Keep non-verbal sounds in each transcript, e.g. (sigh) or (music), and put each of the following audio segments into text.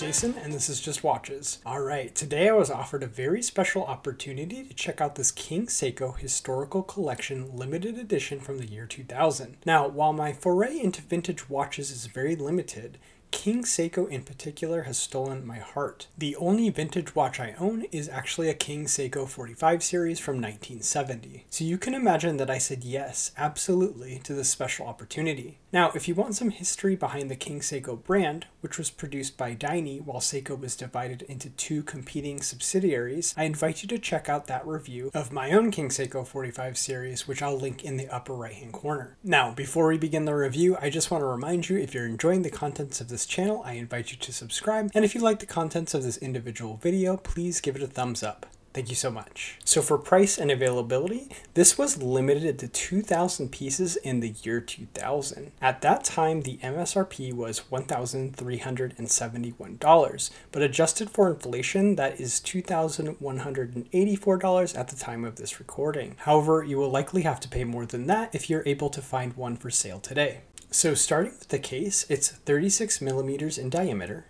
Jason, and this is Just Watches. Alright, today I was offered a very special opportunity to check out this King Seiko Historical Collection limited edition from the year 2000. Now, while my foray into vintage watches is very limited, King Seiko in particular has stolen my heart. The only vintage watch I own is actually a King Seiko 45 series from 1970. So you can imagine that I said yes, absolutely, to this special opportunity. Now, if you want some history behind the King Seiko brand, which was produced by Daini while Seiko was divided into two competing subsidiaries, I invite you to check out that review of my own King Seiko 45 series, which I'll link in the upper right hand corner. Now, before we begin the review, I just want to remind you if you're enjoying the contents of this channel, I invite you to subscribe, and if you like the contents of this individual video, please give it a thumbs up. Thank you so much. So for price and availability, this was limited to 2,000 pieces in the year 2000. At that time, the MSRP was $1,371, but adjusted for inflation, that is $2,184 at the time of this recording. However, you will likely have to pay more than that if you're able to find one for sale today. So starting with the case, it's 36 millimeters in diameter.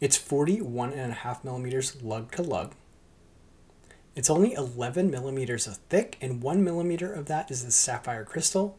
It's 41 and a half millimeters lug to lug. It's only 11 millimeters of thick, and 1 millimeter of that is the sapphire crystal,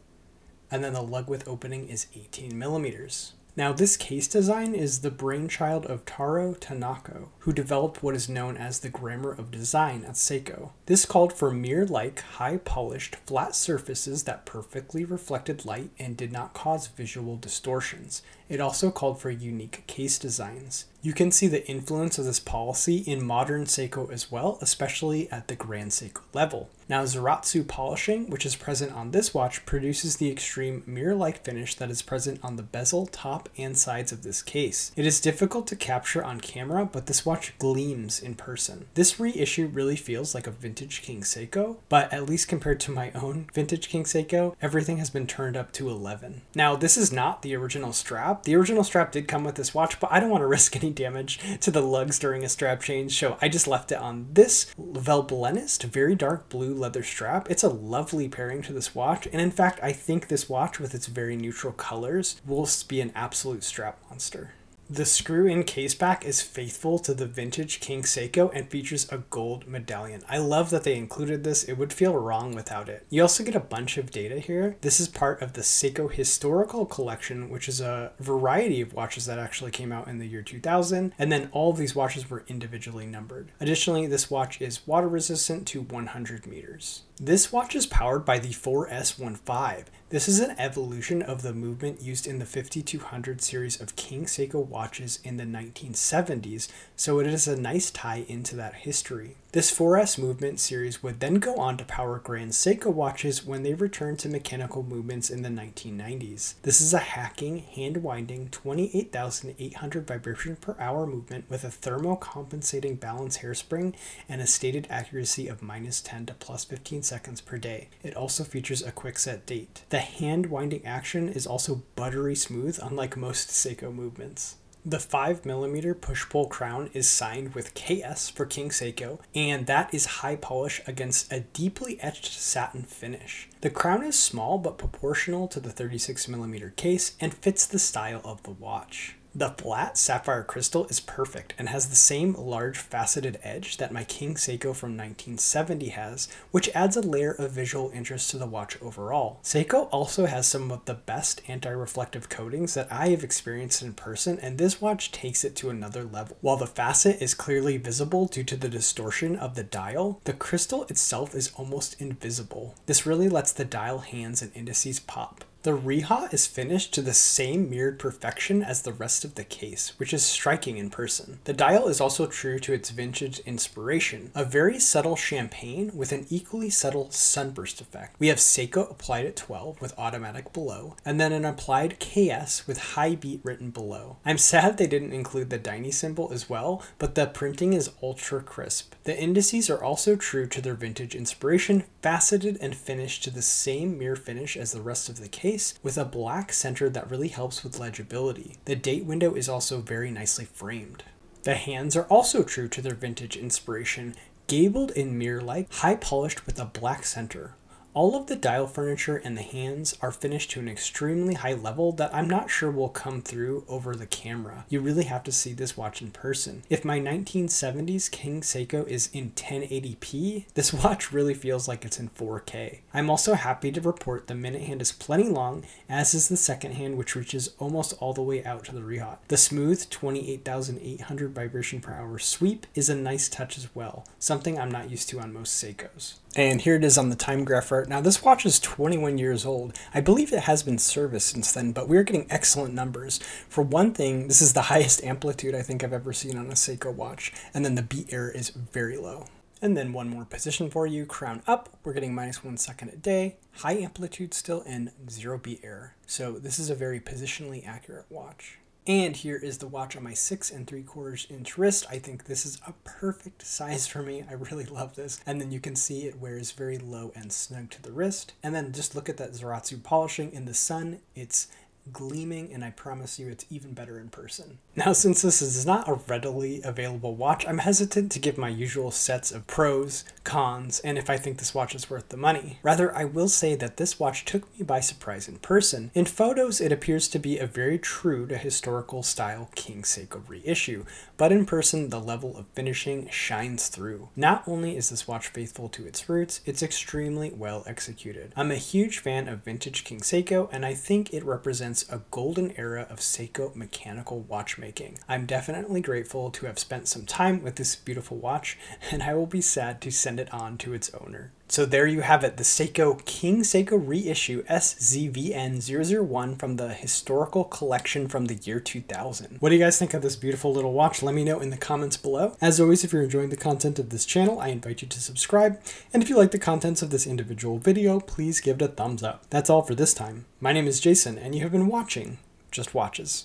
and then the lug width opening is 18 millimeters. Now, this case design is the brainchild of Taro Tanaka, who developed what is known as the grammar of design at Seiko. This called for mirror like, high polished, flat surfaces that perfectly reflected light and did not cause visual distortions. It also called for unique case designs. You can see the influence of this policy in modern Seiko as well, especially at the Grand Seiko level. Now, Zaratsu polishing, which is present on this watch, produces the extreme mirror-like finish that is present on the bezel, top, and sides of this case. It is difficult to capture on camera, but this watch gleams in person. This reissue really feels like a vintage King Seiko, but at least compared to my own vintage King Seiko, everything has been turned up to 11. Now, this is not the original strap. The original strap did come with this watch, but I don't want to risk any damage to the lugs during a strap change, so I just left it on this Veblenist, very dark blue leather strap. It's a lovely pairing to this watch, and in fact, I think this watch with its very neutral colors will be an absolute strap monster. The screw-in case back is faithful to the vintage King Seiko and features a gold medallion. I love that they included this. It would feel wrong without it. You also get a bunch of data here. This is part of the Seiko Historical Collection, which is a variety of watches that actually came out in the year 2000, and then all of these watches were individually numbered. Additionally, this watch is water resistant to 100 meters. This watch is powered by the 4S15. This is an evolution of the movement used in the 5200 series of King Seiko watches in the 1970s, so it is a nice tie into that history. This 4S movement series would then go on to power Grand Seiko watches when they returned to mechanical movements in the 1990s. This is a hacking, hand-winding 28,800 vibration per hour movement with a thermo-compensating balance hairspring and a stated accuracy of minus 10 to plus 15 seconds per day. It also features a quick set date. The hand-winding action is also buttery smooth unlike most Seiko movements. The 5mm push-pull crown is signed with KS for King Seiko, and that is high polish against a deeply etched satin finish. The crown is small but proportional to the 36mm case and fits the style of the watch. The flat sapphire crystal is perfect and has the same large faceted edge that my King Seiko from 1970 has, which adds a layer of visual interest to the watch overall. Seiko also has some of the best anti-reflective coatings that I have experienced in person, and this watch takes it to another level. While the facet is clearly visible due to the distortion of the dial, the crystal itself is almost invisible. This really lets the dial hands and indices pop. The rehaut is finished to the same mirrored perfection as the rest of the case, which is striking in person. The dial is also true to its vintage inspiration, a very subtle champagne with an equally subtle sunburst effect. We have Seiko applied at 12 with automatic below, and then an applied KS with high beat written below. I'm sad they didn't include the Daini symbol as well, but the printing is ultra crisp. The indices are also true to their vintage inspiration, faceted and finished to the same mirror finish as the rest of the case with a black center that really helps with legibility. The date window is also very nicely framed. The hands are also true to their vintage inspiration, gabled in mirror-like, high polished with a black center. All of the dial furniture and the hands are finished to an extremely high level that I'm not sure will come through over the camera. You really have to see this watch in person. If my 1970s King Seiko is in 1080p, this (laughs) watch really feels like it's in 4K. I'm also happy to report the minute hand is plenty long, as is the second hand which reaches almost all the way out to the rehaut. The smooth 28,800 vibration per hour sweep is a nice touch as well, something I'm not used to on most Seikos. And here it is on the time graph right now. This watch is 21 years old. I believe it has been serviced since then, but we're getting excellent numbers. For one thing, this is the (laughs) highest amplitude I think I've ever seen on a Seiko watch, and then the beat error is very low. And then one more position for you, crown up, we're getting minus one second a day, high amplitude still, and zero beat error. So this is a very positionally accurate watch. And here is the watch on my six and three quarters inch wrist. I think this is a perfect size for me. I really love this. And then you can see it wears very low and snug to the wrist. And then just look at that Zaratsu polishing in the sun. It's gleaming, and I promise you it's even better in person. Now, since this is not a readily available watch, I'm hesitant to give my usual sets of pros, cons, and if I think this watch is worth the money. Rather, I will say that this watch took me by surprise in person. In photos, it appears to be a very true to historical style King Seiko reissue, but in person, the level of finishing shines through. Not only is this watch faithful to its roots, it's extremely well executed. I'm a huge fan of vintage King Seiko, and I think it represents represents a golden era of Seiko mechanical watchmaking. I'm definitely grateful to have spent some time with this beautiful watch, and I will be sad to send it on to its owner. So there you have it, the Seiko King Seiko reissue SCVN001 from the historical collection from the year 2000. What do you guys think of this beautiful little watch? Let me know in the comments below. As always, if you're enjoying the content of this channel, I invite you to subscribe. And if you like the contents of this individual video, please give it a thumbs up. That's all for this time. My name is Jason, and you have been watching Just Watches.